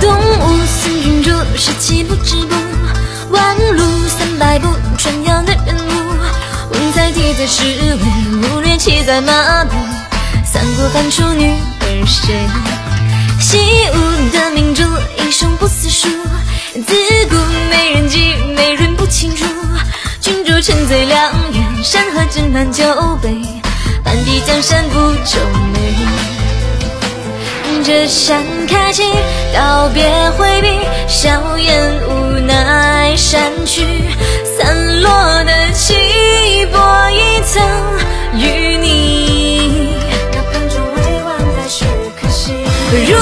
东吴孙君主，士气不止步，万路三百步，传扬的人物。文采体在诗文，武略气在马步。三国凡出女儿谁？西吴的明珠，英雄不死书。自古美人计，美人不清楚。君主沉醉良缘，山河斟满酒杯，半壁江山不皱眉。这山开启，道别回避，笑颜无奈删去，散落的气薄一层与你。那盘中未完，再续可惜。如